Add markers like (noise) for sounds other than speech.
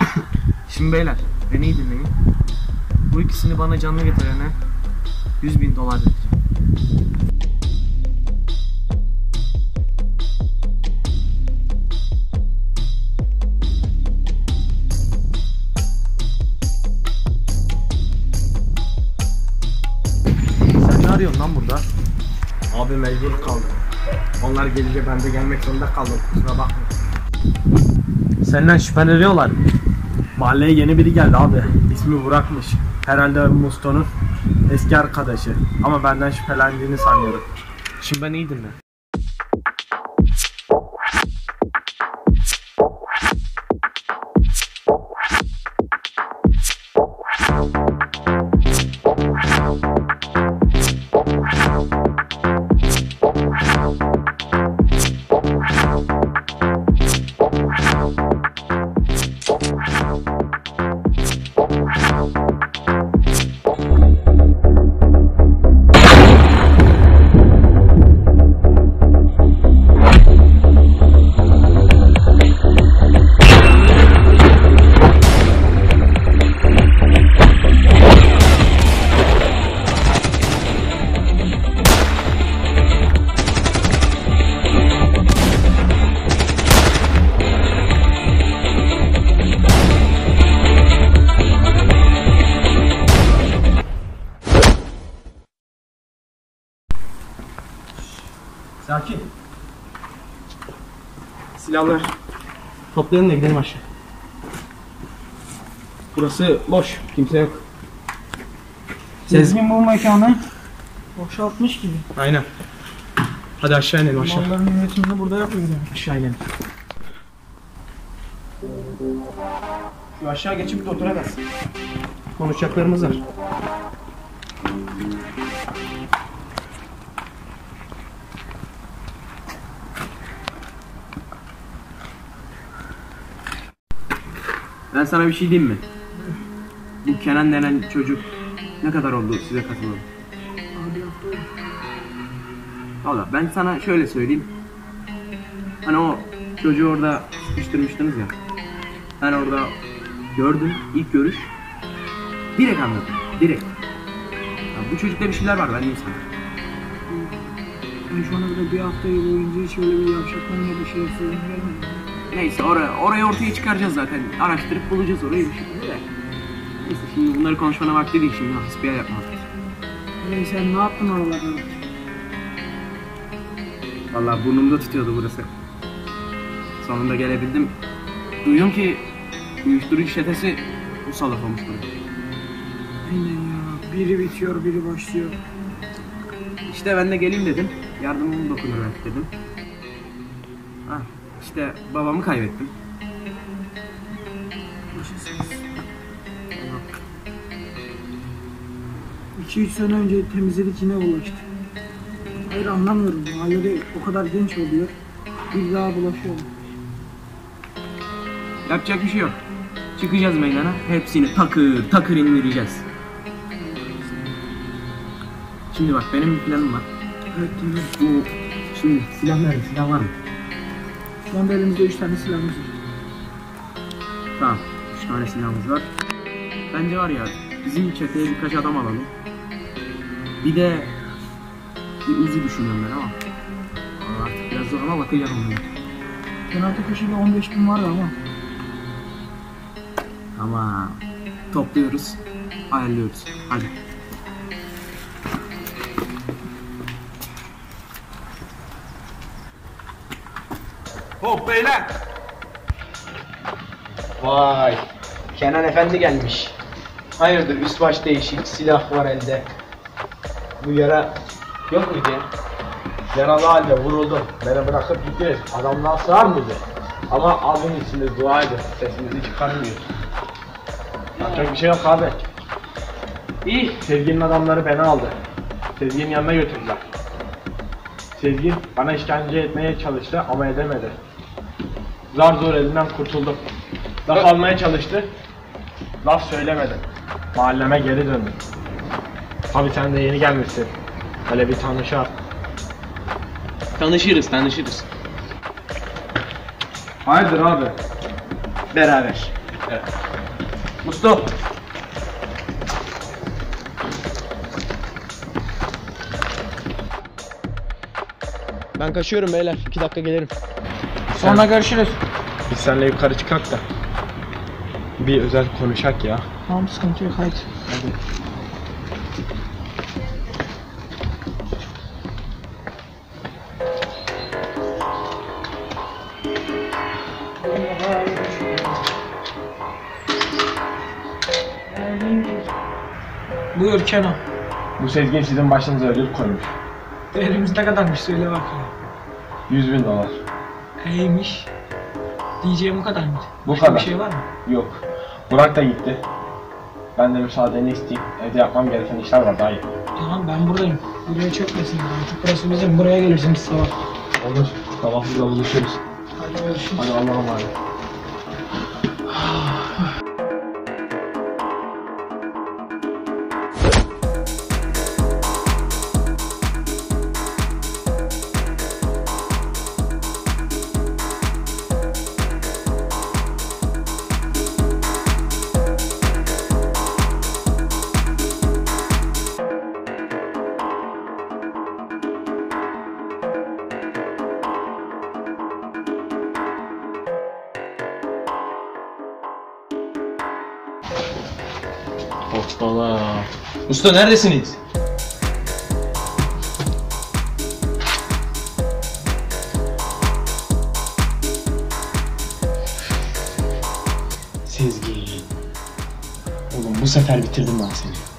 (coughs) Şimdi beyler beni iyi dinleyin. Bu ikisini bana canlı getirene 100 bin dolar vereceğim. Sen ne arıyorsun lan burada? Abi mecbur kaldım. Onlar gelince ben de gelmek zorunda kaldım. Kusura bakma. Senden şüpheleniyorlar. Mahalleye yeni biri geldi abi. İsmi Burak'mış. Herhalde Musto'nun eski arkadaşı. Ama benden şüphelendiğini sanıyorum. Şimdi ben iyi dinle. Silahlar. Toplayalım da gidelim aşağı. Burası boş. Kimse yok. Sezgin bu mekanı boşaltmış gibi. Aynen. Hadi aşağı inelim aşağı. Malların üretimini burada yapıyor yani. Aşağı inelim. Şu aşağı geçip de oturacağız. Konuşacaklarımız var. Ben sana bir şey diyeyim mi? Bu Kenan denen çocuk ne kadar oldu size katılalı? Valla ben sana şöyle söyleyeyim. Hani o çocuğu orada sıkıştırmıştınız ya. Ben orada gördüm ilk görüş. Direkt anladım. Direkt. Ya bu çocukta bir şeyler var ben diyeyim sana. Ben şu ana kadar bir hafta boyunca hiç öyle bir yavşakların ya da şerefsizliğini görmedim. Neyse oraya, orayı ortaya çıkaracağız zaten. Araştırıp bulacağız orayı bir şekilde de. Neyse şimdi bunları konuşmana vakti değil şimdi yapmak. Hey sen ne yaptın oralarda? Vallahi burnumda tutuyordu burası. Sonunda gelebildim. Duydum ki uyuşturucu çetesi bu salak olmuş buraya. Aynen ya. Biri bitiyor, biri başlıyor. İşte ben de geleyim dedim. Yardımım dokunur belki dedim. Ha, işte babamı kaybettim. İki üç sene önce temizledik yine bulaştı. Hayır anlamıyorum. Mahallede o kadar genç oluyor. Bir daha bulaşıyor. Yapacak bir şey yok. Çıkacağız meydana. Hepsini takır takır indireceğiz. Şimdi bak benim bir planım var. Evet. Bu şimdi silah nerede? Silah var mı? Şu anda elimizde üç tane silahımız var. Tamam. Üç tane silahımız var. Bence var ya bizim çeteye birkaç adam alalım. Bir de bir uzi düşünüyorum ben ama. Artık biraz zor ama bakacağım ona. Penaltı köşede 15 bin vardı ama. Ama topluyoruz, ayarlıyoruz. Hadi. Hop beyler. Vay. Kenan Efendi gelmiş. Hayırdır üst baş değişik silah var elde. Bu yara yok muydu ya? Yaralı halde vuruldum. Beni bırakıp gitti. Adamlar sığar mıydı? Ama abim içinde dua edin. Sesimizi çıkarmıyor. Yapacak bir şey yok abi. İyi. Sevginin adamları beni aldı. Sezgin yanına götürdüler. Sezgin bana işkence etmeye çalıştı ama edemedi. Zar zor elinden kurtuldum. Laf almaya çalıştı. Laf söylemedim. Mahalleme geri döndüm. Abi sen de yeni gelmişsin. Böyle bir tanışar. Tanışırız, tanışırız. Hayırdır abi? Beraber. Mustafa. Ben kaçıyorum beyler. 2 dakika gelirim. Sonra görüşürüz. Biz seninle yukarı çıkak da. Bir özel konuşak ya. Tamam sıkıntı yok haydi. Buyur Kenan. Bu Sezgin sizin başınıza ödül koymuş. Değerimiz ne kadarmış söyle bakayım. 100 bin dolar. İyiymiş. Diyeceğim bu kadar mıydı? Bu Başka kadar. bir şey var mı? Yok. Burak da gitti. Ben de müsaadeni isteyeyim. Evde yapmam gereken işler var daha iyi. Tamam ben buradayım. Buraya çökmesin. Artık burası bizim. Buraya gelirsiniz sabah. Olur. Sabah burada buluşuruz. Hadi görüşürüz. Hadi Allah'a emanet. (sighs) Hoppala. Usta neredesiniz? Sezgin. Oğlum bu sefer bitirdim ben seni.